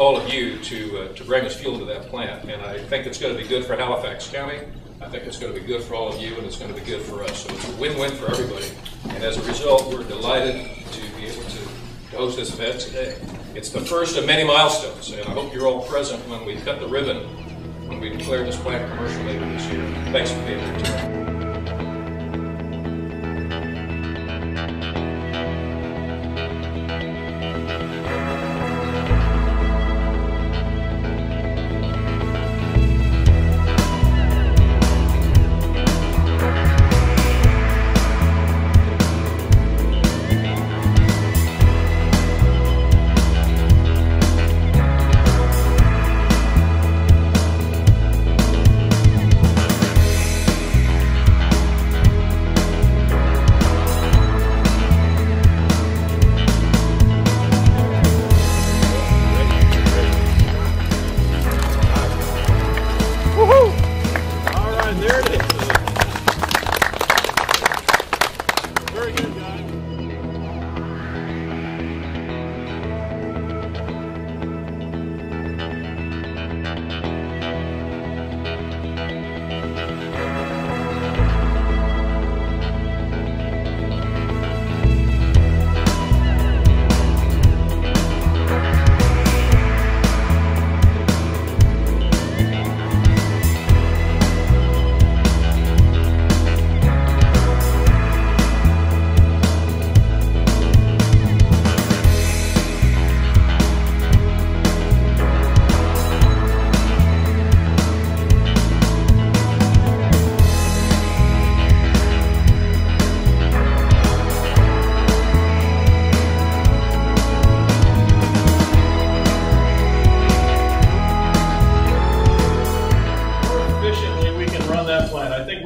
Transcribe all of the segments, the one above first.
all of you to, uh, to bring us fuel to that plant. And I think it's going to be good for Halifax County. I think it's going to be good for all of you, and it's going to be good for us. So it's a win-win for everybody. And as a result, we're delighted to be able to host this event today. It's the first of many milestones, and I hope you're all present when we cut the ribbon, when we declare this plant commercial later this year. Thanks for being here today.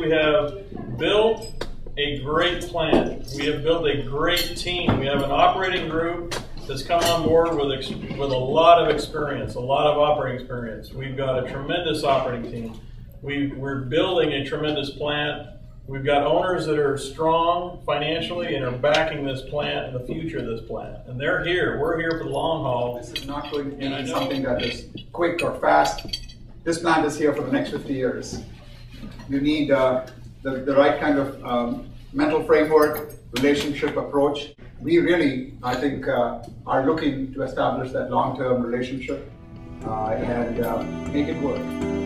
We have built a great plant. We have built a great team. We have an operating group that's come on board with ex- with a lot of experience, a lot of operating experience. We've got a tremendous operating team. We, we're building a tremendous plant. We've got owners that are strong financially and are backing this plant and the future of this plant. And they're here. We're here for the long haul. This is not going to be something that is quick or fast. This plant is here for the next 50 years. You need uh, the, the right kind of um, mental framework, relationship approach. We really, I think, uh, are looking to establish that long-term relationship uh, and uh, make it work.